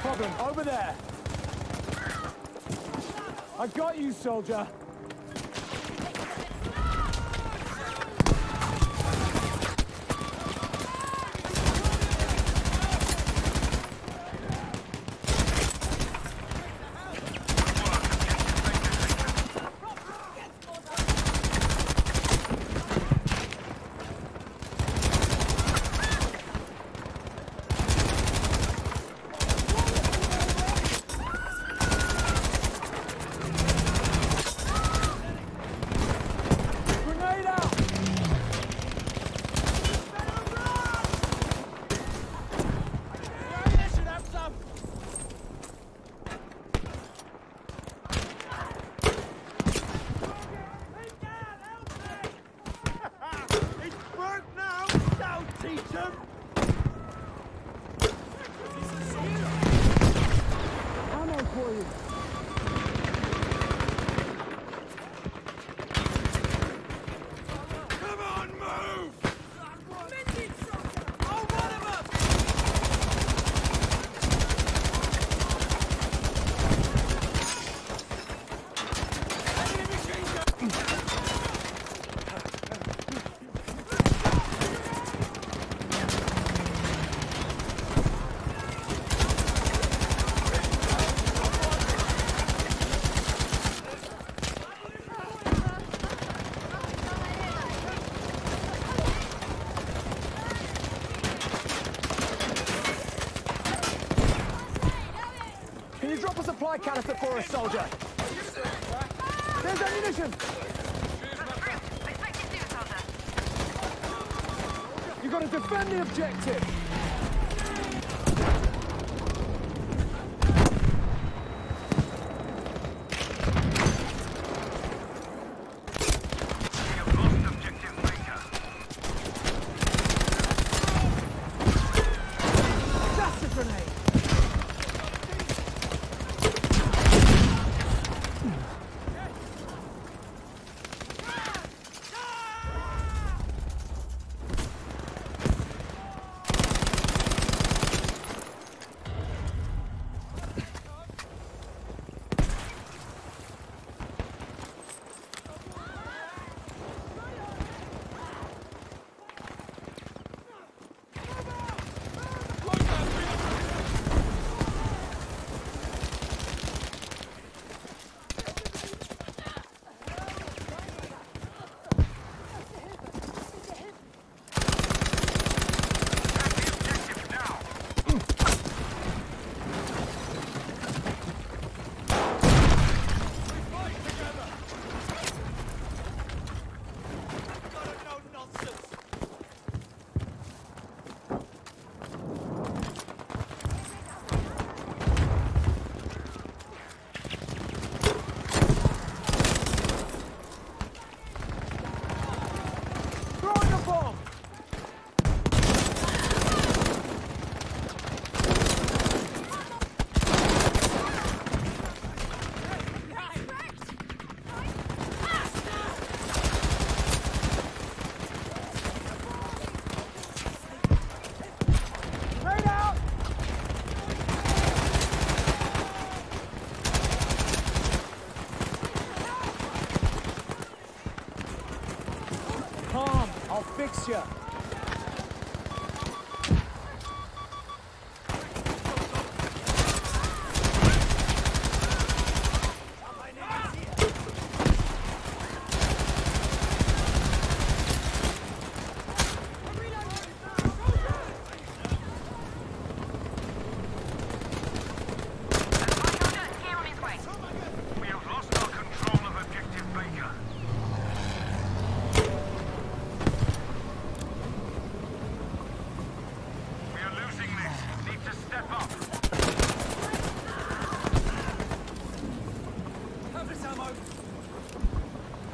problem. Over there. I got you, soldier. Supply canister for us, soldier? There's ammunition! You've gotta defend the objective! I'll fix you.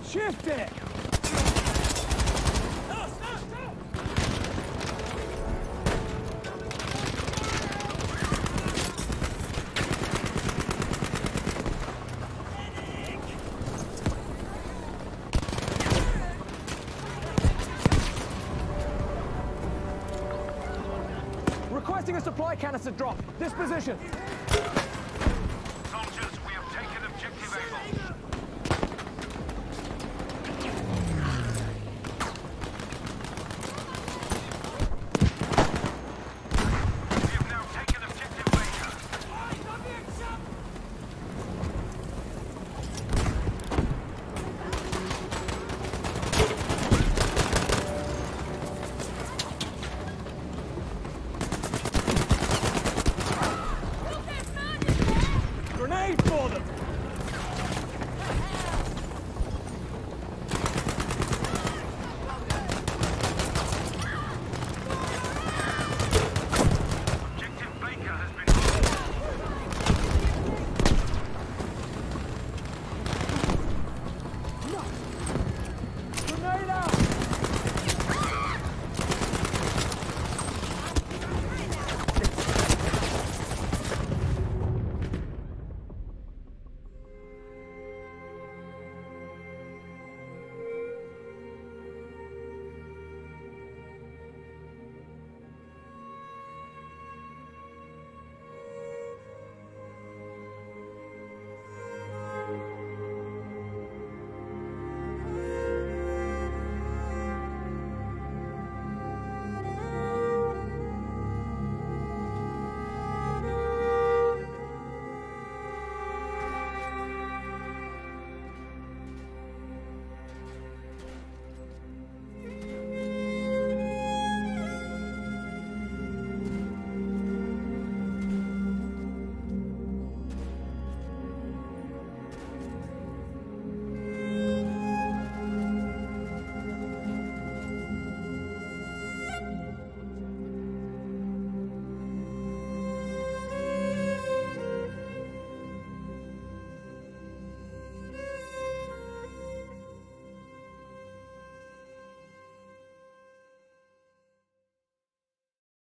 Shift it! Requesting a supply canister drop. This position. made for them!